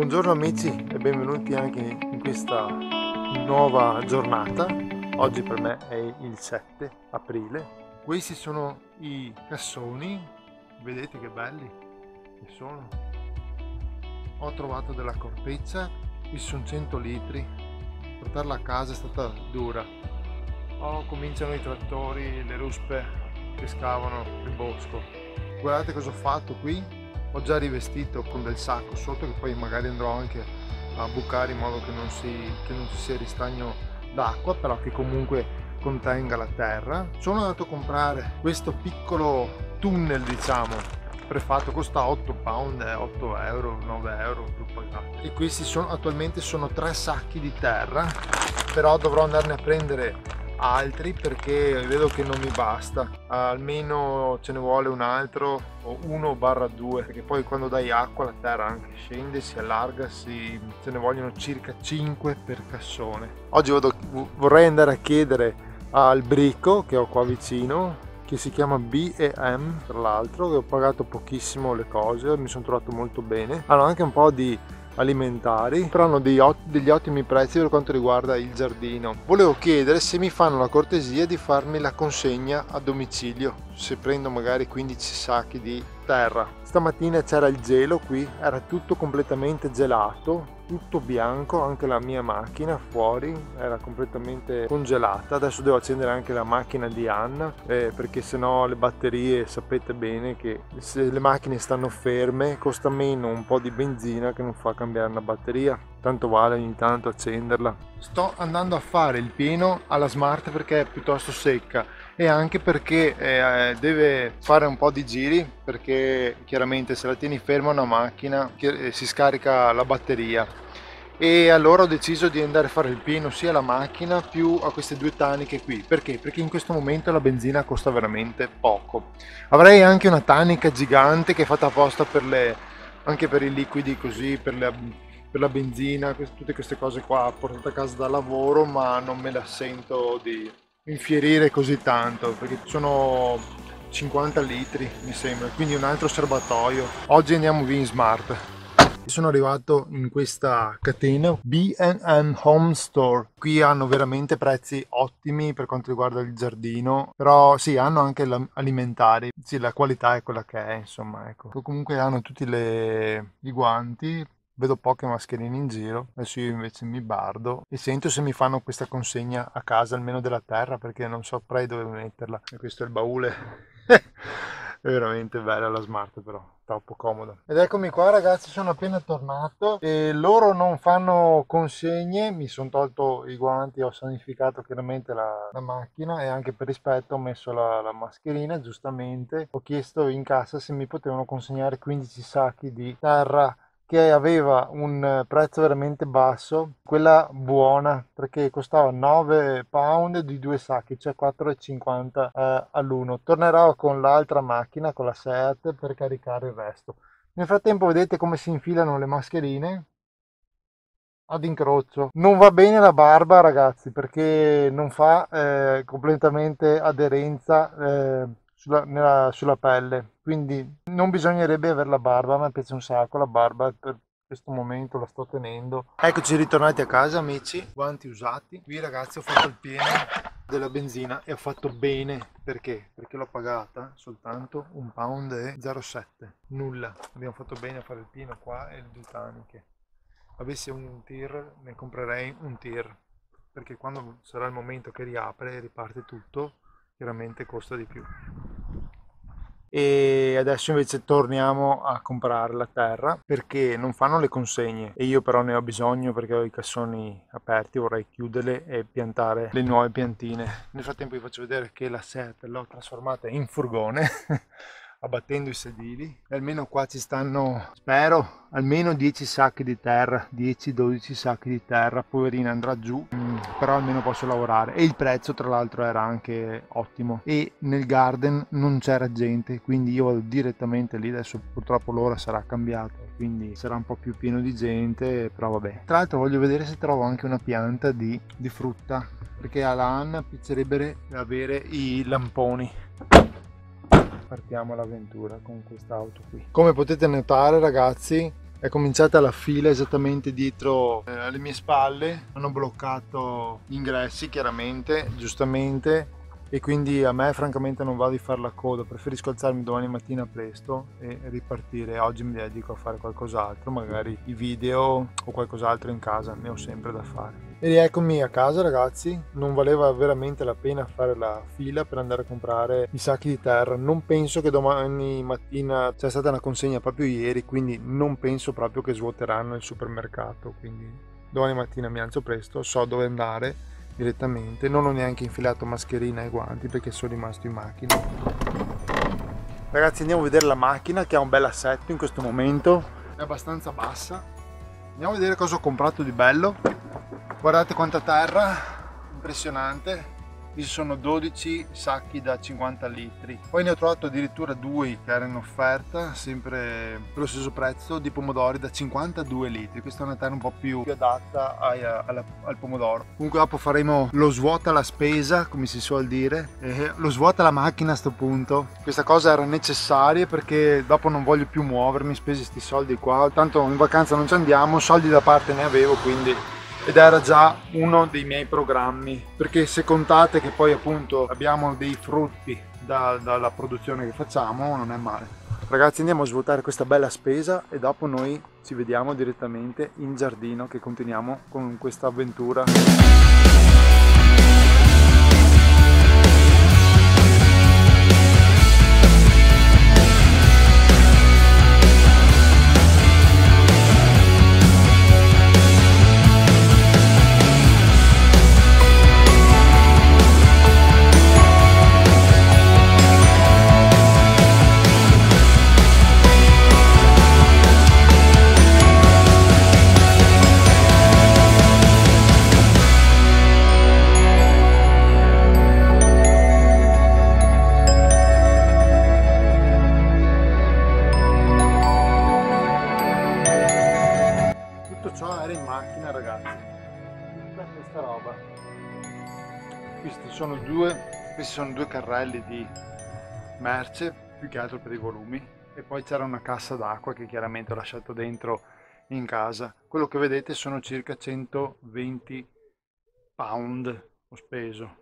Buongiorno amici e benvenuti anche in questa nuova giornata. Oggi per me è il 7 aprile. Questi sono i cassoni, vedete che belli che sono. Ho trovato della corteccia, qui sono 100 litri. Portarla a casa è stata dura. Oh, cominciano i trattori, le ruspe che scavano il bosco. Guardate cosa ho fatto qui, ho già rivestito con del sacco sotto che poi magari andrò anche a bucare in modo che non si, che non ci sia ristagno d'acqua però che comunque contenga la terra. Sono andato a comprare questo piccolo tunnel diciamo prefatto costa 8 pound 8 euro 9 euro e questi sono attualmente sono tre sacchi di terra però dovrò andarne a prendere altri perché vedo che non mi basta. Almeno ce ne vuole un altro o uno barra due perché poi quando dai acqua la terra anche scende si allarga si, ce ne vogliono circa 5 per cassone. Oggi vado, vorrei andare a chiedere al bricco che ho qua vicino che si chiama B&M tra l'altro che ho pagato pochissimo le cose mi sono trovato molto bene. Hanno anche un po' di alimentari però hanno degli, degli ottimi prezzi per quanto riguarda il giardino. Volevo chiedere se mi fanno la cortesia di farmi la consegna a domicilio se prendo magari 15 sacchi di terra. Stamattina c'era il gelo qui era tutto completamente gelato tutto bianco anche la mia macchina fuori era completamente congelata. Adesso devo accendere anche la macchina di Anna eh, perché sennò le batterie sapete bene che se le macchine stanno ferme costa meno un po' di benzina che non fa cambiare una batteria tanto vale ogni tanto accenderla. Sto andando a fare il pieno alla smart perché è piuttosto secca e anche perché eh, deve fare un po' di giri perché chiaramente se la tieni ferma una macchina eh, si scarica la batteria. E allora ho deciso di andare a fare il pieno sia alla macchina più a queste due taniche qui. Perché? perché in questo momento la benzina costa veramente poco. Avrei anche una tanica gigante che è fatta apposta per le anche per i liquidi così per, le, per la benzina tutte queste cose qua portate a casa da lavoro ma non me la sento di infierire così tanto perché sono 50 litri mi sembra quindi un altro serbatoio. Oggi andiamo via in smart. Sono arrivato in questa catena B&M Home Store. Qui hanno veramente prezzi ottimi per quanto riguarda il giardino però sì hanno anche alimentari. Sì la qualità è quella che è insomma ecco. Comunque hanno tutti le, i guanti vedo poche mascherine in giro, adesso io invece mi bardo e sento se mi fanno questa consegna a casa almeno della terra perché non saprei dove metterla. E questo è il baule. è veramente bella la smart però troppo comoda ed eccomi qua ragazzi sono appena tornato e loro non fanno consegne mi sono tolto i guanti ho sanificato chiaramente la, la macchina e anche per rispetto ho messo la, la, mascherina giustamente ho chiesto in cassa se mi potevano consegnare 15 sacchi di terra che aveva un prezzo veramente basso, quella buona perché costava 9 pound di due sacchi, cioè 4,50 eh, all'uno. Tornerò con l'altra macchina, con la Seat, per caricare il resto. Nel frattempo vedete come si infilano le mascherine ad incrocio. Non va bene la barba ragazzi perché non fa eh, completamente aderenza eh, sulla, nella, sulla pelle. Quindi non bisognerebbe avere la barba a me piace un sacco la barba per questo momento la sto tenendo. Eccoci ritornati a casa amici guanti usati. Qui ragazzi ho fatto il pieno della benzina e ho fatto bene. Perché? Perché l'ho pagata soltanto un pound e 0,7 nulla. Abbiamo fatto bene a fare il pieno qua e le due taniche. Avessi un tir ne comprerei un tir. Perché quando sarà il momento che riapre e riparte tutto chiaramente costa di più e adesso invece torniamo a comprare la terra perché non fanno le consegne. E io però ne ho bisogno perché ho i cassoni aperti vorrei chiuderle e piantare le nuove piantine. Nel frattempo vi faccio vedere che la set l'ho trasformata in furgone abbattendo i sedili. E almeno qua ci stanno spero almeno 10 sacchi di terra 10-12 sacchi di terra. Poverina andrà giù. Mm, però almeno posso lavorare. E il prezzo tra l'altro era anche ottimo. E nel garden non c'era gente quindi io vado direttamente lì. Adesso purtroppo l'ora sarà cambiata quindi sarà un po' più pieno di gente però vabbè. Tra l'altro voglio vedere se trovo anche una pianta di, di frutta perché alla Anna piacerebbe avere i lamponi partiamo all'avventura con quest'auto qui. Come potete notare ragazzi è cominciata la fila esattamente dietro eh, alle mie spalle. Hanno bloccato gli ingressi chiaramente giustamente e quindi a me francamente non va di fare la coda, preferisco alzarmi domani mattina presto e ripartire. Oggi mi dedico a fare qualcos'altro, magari i video o qualcos'altro in casa, ne ho sempre da fare. E rieccomi a casa ragazzi, non valeva veramente la pena fare la fila per andare a comprare i sacchi di terra, non penso che domani mattina c'è stata una consegna proprio ieri, quindi non penso proprio che svuoteranno il supermercato, quindi domani mattina mi alzo presto, so dove andare direttamente. Non ho neanche infilato mascherina e guanti perché sono rimasto in macchina. Ragazzi andiamo a vedere la macchina che ha un bel assetto in questo momento. È abbastanza bassa. Andiamo a vedere cosa ho comprato di bello. Guardate quanta terra. Impressionante qui sono 12 sacchi da 50 litri. Poi ne ho trovato addirittura due che erano in offerta sempre per lo stesso prezzo di pomodori da 52 litri. Questa è una terra un po' più adatta ai, alla, al pomodoro. Comunque dopo faremo lo svuota la spesa come si suol dire e lo svuota la macchina a sto punto. Questa cosa era necessaria perché dopo non voglio più muovermi spesi questi soldi qua. Tanto in vacanza non ci andiamo soldi da parte ne avevo quindi ed era già uno dei miei programmi perché se contate che poi appunto abbiamo dei frutti da, dalla produzione che facciamo non è male. Ragazzi andiamo a svuotare questa bella spesa e dopo noi ci vediamo direttamente in giardino che continuiamo con questa avventura sono due carrelli di merce, più che altro per i volumi, e poi c'era una cassa d'acqua che chiaramente ho lasciato dentro in casa. Quello che vedete sono circa 120 pound ho speso.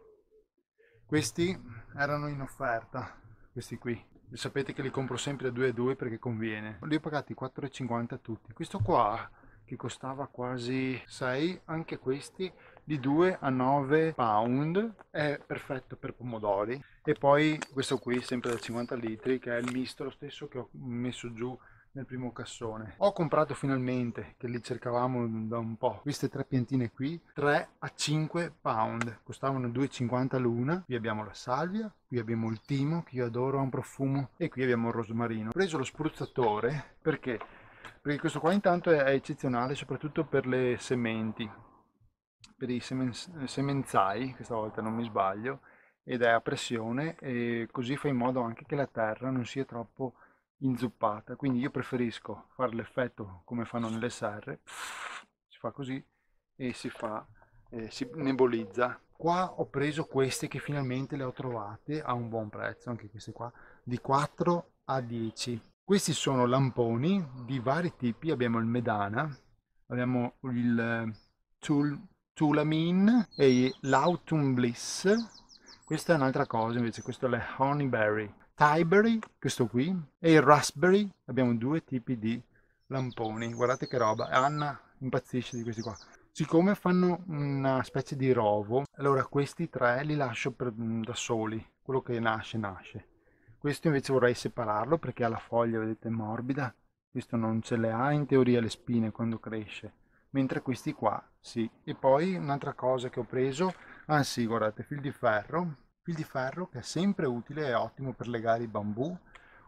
Questi erano in offerta, questi qui. Sapete che li compro sempre a 2,2 perché conviene. Li ho pagati 4,50 tutti. Questo qua che costava quasi 6, anche questi di 2 a 9 pound è perfetto per pomodori. E poi questo qui sempre da 50 litri che è il misto lo stesso che ho messo giù nel primo cassone. Ho comprato finalmente che li cercavamo da un po' queste tre piantine qui 3 a 5 pound. Costavano 2,50 l'una. Qui abbiamo la salvia qui abbiamo il timo che io adoro ha un profumo e qui abbiamo il rosmarino. Ho preso lo spruzzatore perché? Perché questo qua intanto è eccezionale soprattutto per le sementi per i semen, semenzai, questa volta non mi sbaglio, ed è a pressione e così fa in modo anche che la terra non sia troppo inzuppata. Quindi io preferisco fare l'effetto come fanno nelle serre, si fa così e si fa, eh, si nebolizza. Qua ho preso queste che finalmente le ho trovate a un buon prezzo, anche queste qua, di 4 a 10. Questi sono lamponi di vari tipi, abbiamo il Medana, abbiamo il eh, Tool Tulamin e l'Autumn Bliss. Questa è un'altra cosa invece, questo è l'Honeyberry. Tyberry, questo qui, e il Raspberry. Abbiamo due tipi di lamponi. Guardate che roba. Anna impazzisce di questi qua. Siccome fanno una specie di rovo, allora questi tre li lascio per, mm, da soli. Quello che nasce, nasce. Questo invece vorrei separarlo perché ha la foglia, vedete, morbida. Questo non ce le ha in teoria le spine quando cresce mentre questi qua sì. E poi un'altra cosa che ho preso, ah sì, guardate, fil di ferro, fil di ferro che è sempre utile, è ottimo per legare i bambù.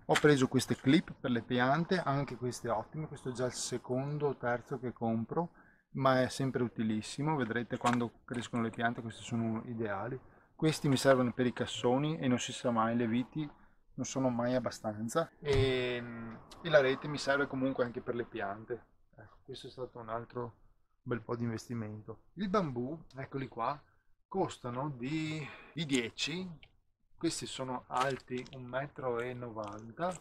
Ho preso queste clip per le piante, anche queste ottime, questo è già il secondo o terzo che compro, ma è sempre utilissimo, vedrete quando crescono le piante questi sono ideali. Questi mi servono per i cassoni e non si sa mai, le viti non sono mai abbastanza e, e la rete mi serve comunque anche per le piante questo è stato un altro bel po' di investimento. Il bambù eccoli qua costano di, di 10 questi sono alti 1,90 m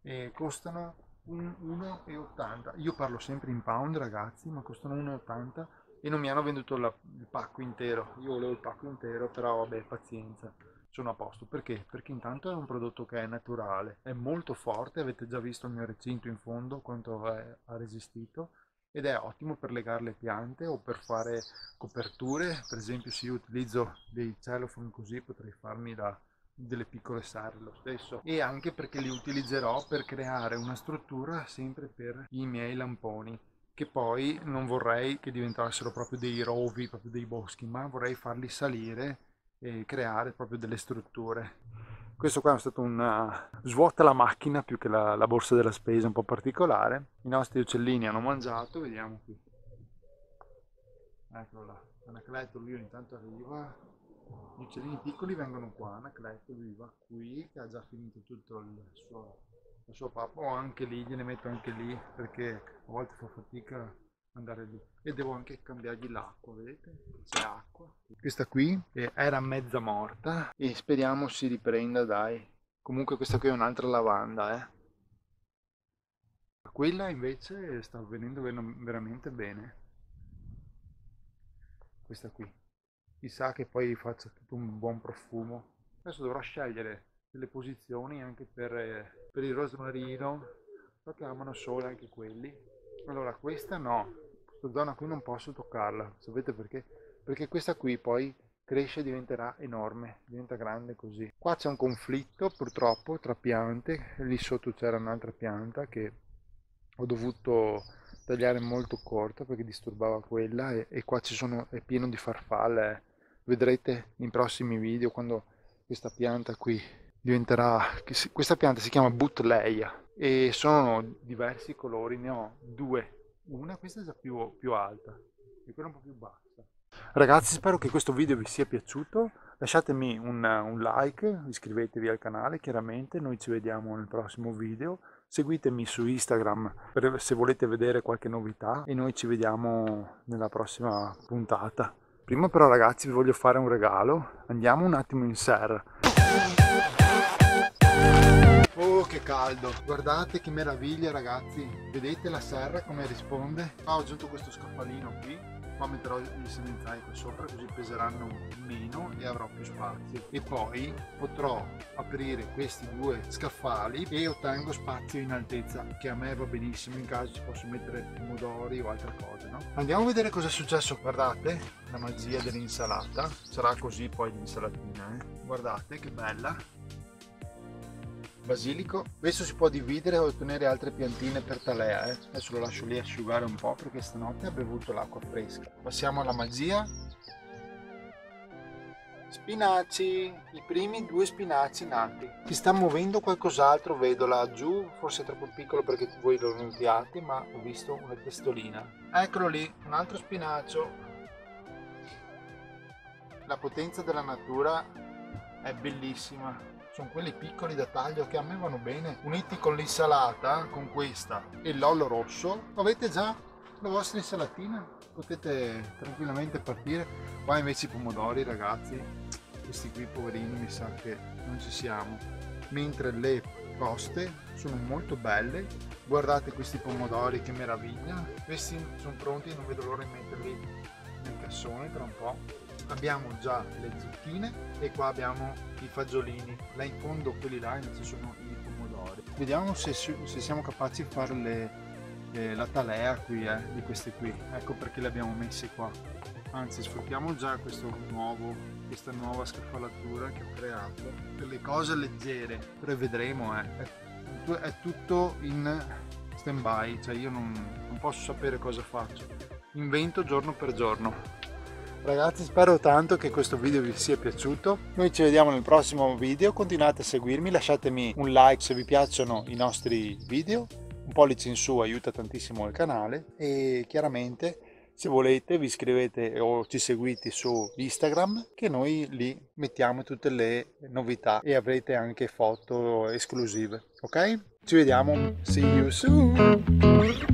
e costano 1,80 io parlo sempre in pound ragazzi ma costano 1,80 e non mi hanno venduto la, il pacco intero. Io volevo il pacco intero però vabbè pazienza sono a posto. Perché? perché intanto è un prodotto che è naturale è molto forte avete già visto il mio recinto in fondo quanto è, ha resistito ed è ottimo per legare le piante o per fare coperture. Per esempio se io utilizzo dei cellophane così potrei farmi da delle piccole serre lo stesso. E anche perché li utilizzerò per creare una struttura sempre per i miei lamponi che poi non vorrei che diventassero proprio dei rovi, proprio dei boschi, ma vorrei farli salire e creare proprio delle strutture. Questo qua è stato un uh, svuota la macchina più che la, la borsa della spesa un po' particolare. I nostri uccellini hanno mangiato, vediamo qui. Eccolo là, Anacleto lui intanto arriva, gli uccellini piccoli vengono qua, Anacleto lui va qui che ha già finito tutto il suo, il suo pappo, anche lì, gliene metto anche lì perché a volte fa fatica andare lì. E devo anche cambiargli l'acqua vedete? C'è acqua. Questa qui? Era mezza morta. E speriamo si riprenda dai. Comunque questa qui è un'altra lavanda eh. Quella invece sta venendo veramente bene. Questa qui. Chissà che poi faccia tutto un buon profumo. Adesso dovrò scegliere delle posizioni anche per, per il rosmarino. Che amano sole anche quelli. Allora questa no questa zona qui non posso toccarla sapete perché? perché questa qui poi cresce e diventerà enorme diventa grande così. Qua c'è un conflitto purtroppo tra piante lì sotto c'era un'altra pianta che ho dovuto tagliare molto corta perché disturbava quella e, e qua sono, è pieno di farfalle vedrete in prossimi video quando questa pianta qui diventerà questa pianta si chiama butleia e sono diversi colori ne ho due una questa è più, più alta e quella un po' più bassa. Ragazzi spero che questo video vi sia piaciuto. Lasciatemi un, un like iscrivetevi al canale chiaramente. Noi ci vediamo nel prossimo video. Seguitemi su Instagram per, se volete vedere qualche novità. E noi ci vediamo nella prossima puntata. Prima però ragazzi vi voglio fare un regalo, andiamo un attimo in serra. Oh che caldo, guardate che meraviglia ragazzi, vedete la serra come risponde? Ah, ho aggiunto questo scaffalino qui. Qua metterò i sementali qua sopra così peseranno meno e avrò più spazio e poi potrò aprire questi due scaffali e ottengo spazio in altezza che a me va benissimo in caso ci posso mettere pomodori o altre cose no? andiamo a vedere cosa è successo guardate. La magia dell'insalata. Sarà così poi l'insalatina eh? guardate che bella basilico. Questo si può dividere e ottenere altre piantine per talea eh. adesso lo lascio lì asciugare un po' perché stanotte ha bevuto l'acqua fresca. Passiamo alla magia. Spinaci. I primi due spinaci nati. Si sta muovendo qualcos'altro vedo laggiù. Forse è troppo piccolo perché voi lo notiate ma ho visto una testolina. Eccolo lì un altro spinacio. La potenza della natura è bellissima sono quelli piccoli da taglio che a me vanno bene. Uniti con l'insalata con questa e l'olio rosso. Avete già la vostra insalatina potete tranquillamente partire. Qua invece i pomodori ragazzi. Questi qui poverini mi sa che non ci siamo. Mentre le coste sono molto belle. Guardate questi pomodori che meraviglia. Questi sono pronti non vedo l'ora di metterli nel cassone tra un po' abbiamo già le zucchine e qua abbiamo i fagiolini. Là in fondo quelli là invece sono i pomodori. Vediamo se, se siamo capaci di fare le, eh, la talea qui eh, di queste qui. Ecco perché le abbiamo messe qua. Anzi sfruttiamo già questo nuovo questa nuova scaffalatura che ho creato. Per le cose leggere poi vedremo eh. è, è tutto in stand by cioè io non, non posso sapere cosa faccio. Invento giorno per giorno Ragazzi spero tanto che questo video vi sia piaciuto, noi ci vediamo nel prossimo video, continuate a seguirmi, lasciatemi un like se vi piacciono i nostri video, un pollice in su aiuta tantissimo il canale. E chiaramente se volete vi iscrivete o ci seguite su Instagram che noi lì mettiamo tutte le novità e avrete anche foto esclusive ok? Ci vediamo. See you soon